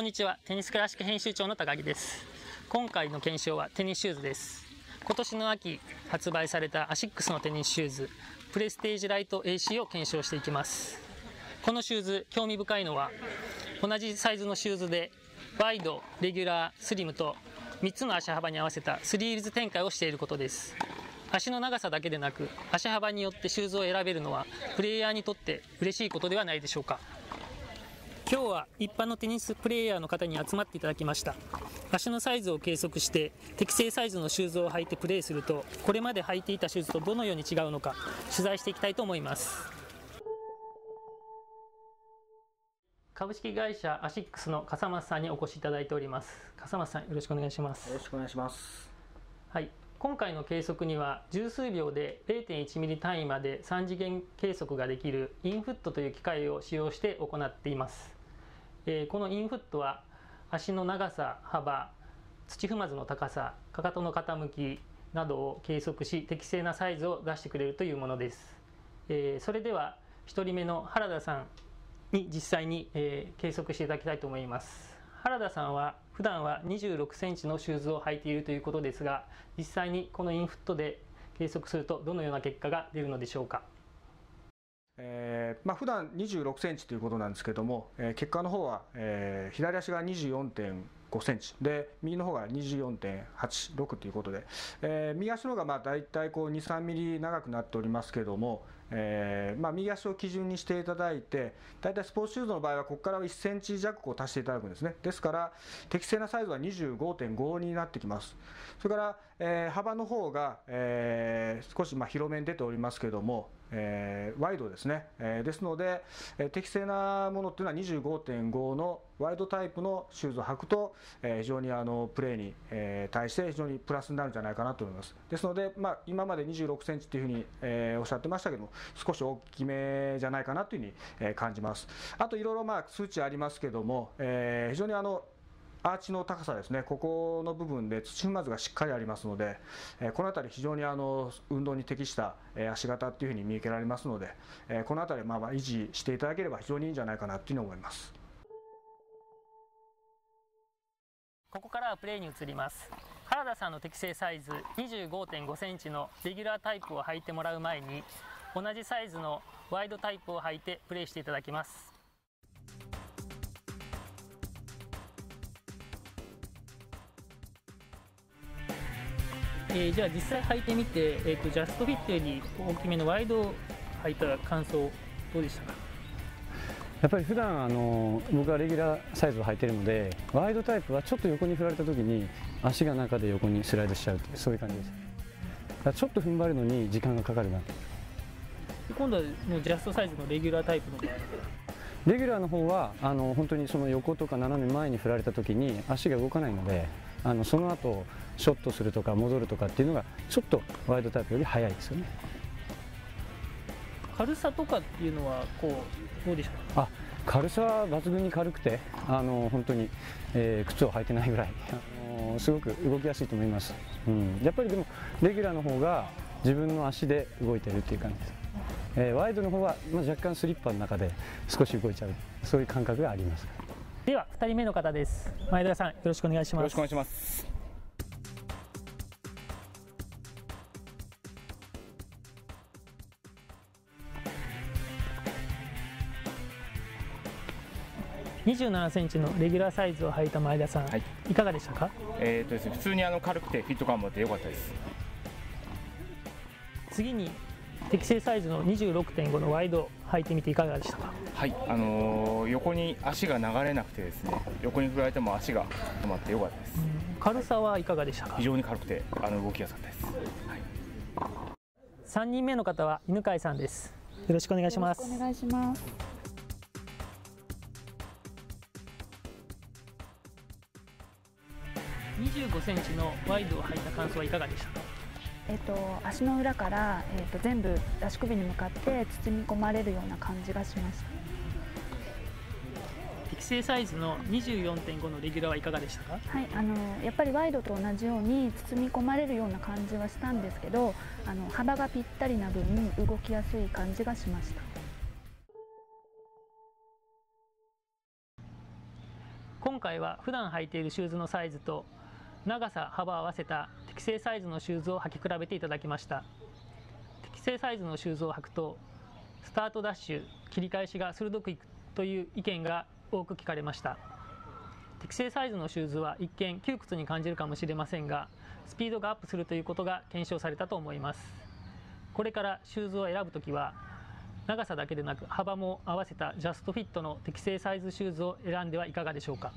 こんにちは。テニスクラシック編集長の高木です。今回の検証はテニスシューズです。今年の秋発売されたアシックスのテニスシューズプレステージライト AC を検証していきます。このシューズ興味深いのは同じサイズのシューズでワイド、レギュラー、スリムと3つの足幅に合わせた3シリーズ展開をしていることです。足の長さだけでなく足幅によってシューズを選べるのはプレイヤーにとって嬉しいことではないでしょうか。今日は一般のテニスプレーヤーの方に集まっていただきました。足のサイズを計測して適正サイズのシューズを履いてプレーするとこれまで履いていたシューズとどのように違うのか取材していきたいと思います。株式会社アシックスの笠松さんにお越しいただいております。笠松さんよろしくお願いします。よろしくお願いします。はい。今回の計測には十数秒で0.1ミリ単位まで3次元計測ができるインフットという機械を使用して行っていますえー、このインフットは足の長さ幅土踏まずの高さかかとの傾きなどを計測し適正なサイズを出してくれるというものです、えー、それでは1人目の原田さんに実際に、えー、計測していただきたいと思います。原田さんは普段は26センチのシューズを履いているということですが実際にこのインフットで計測するとどのような結果が出るのでしょうか？えーまあ普段26センチということなんですけども、えー、結果の方は、えー、左足が24.5センチで右の方が24.86ということで、えー、右足の方がまあ大体こう2、3ミリ長くなっておりますけども、えーまあ、右足を基準にしていただいて大体スポーツシューズの場合はここから1センチ弱こう足していただくんですね。ですから適正なサイズは25.5になってきます。それから、えー、幅の方が、えー、少しま広めに出ておりますけども、えー、ワイドですね、え、ですので、え、適正なものっていうのは25.5のワイドタイプのシューズを履くと、え、非常にあのプレーに、え、対して非常にプラスになるんじゃないかなと思います。ですので、まあ、今まで26センチっていうふうに、え、おっしゃってましたけども少し大きめじゃないかなというふうに、え、感じます。あといろいろまあ数値ありますけども、えー、非常にあのアーチの高さですね、ここの部分で土踏まずがしっかりありますので、えこの辺り、非常にあの運動に適した、え足型っていうふうに見受けられますので、えこの辺り、まあ、維持していただければ非常にいいんじゃないかなというふうに思います。ここからはプレーに移ります。原田さんの適正サイズ25.5センチのレギュラータイプを履いてもらう前に、同じサイズのワイドタイプを履いてプレーしていただきます。えー、じゃあ実際履いてみて、えーと、ジャストフィットより大きめのワイドを履いた感想どうでしたか？やっぱり普段あの僕はレギュラーサイズを履いてるのでワイドタイプはちょっと横に振られた時に足が中で横にスライドしちゃうっていうそういう感じです。だちょっと踏ん張るのに時間がかかるな。今度はもうジャストサイズのレギュラータイプの場合レギュラーの方はあの本当にその横とか斜め前に振られた時に足が動かないのであのその後ショットするとか戻るとかっていうのがちょっとワイドタイプより速いですよね。軽さとかっていうのはこうどうでしょうかあ軽さは抜群に軽くてあの本当に、えー、靴を履いてないぐらいあのすごく動きやすいと思います、うん、やっぱりでもレギュラーの方が自分の足で動いてるっていう感じです、えー、ワイドの方は、まあ、若干スリッパの中で少し動いちゃうそういう感覚がありますでは2人目の方です。前田さんよろしくお願いします。よろしくお願いします。27センチのレギュラーサイズを履いた前田さん、はい、いかがでしたか？えーとですね、普通にあの軽くてフィット感もあって良かったです。次に適正サイズの26.5のワイド履いてみていかがでしたか？はいあのー、横に足が流れなくてですね横に振られても足が止まってよかったです、軽さはいかがでしたか？非常に軽くてあの動きやすかったです、はい、3人目の方は犬飼さんです。よろしくお願いします。お願いします。25センチのワイドを履いた感想はいかがでしたか？えっと、足の裏から、えっと、全部足首に向かって包み込まれるような感じがしました。適正サイズの24.5のレギュラーはいかがでしたか？はいあのやっぱりワイドと同じように包み込まれるような感じはしたんですけどあの幅がぴったりな分動きやすい感じがしました。今回は普段履いているシューズのサイズと長さ幅を合わせた適正サイズのシューズを履き比べていただきました。適正サイズのシューズを履くとスタートダッシュ切り返しが鋭くいくという意見が多く聞かれました。適正サイズのシューズは一見窮屈に感じるかもしれませんがスピードがアップするということが検証されたと思います。これからシューズを選ぶときは長さだけでなく幅も合わせたジャストフィットの適正サイズシューズを選んではいかがでしょうか。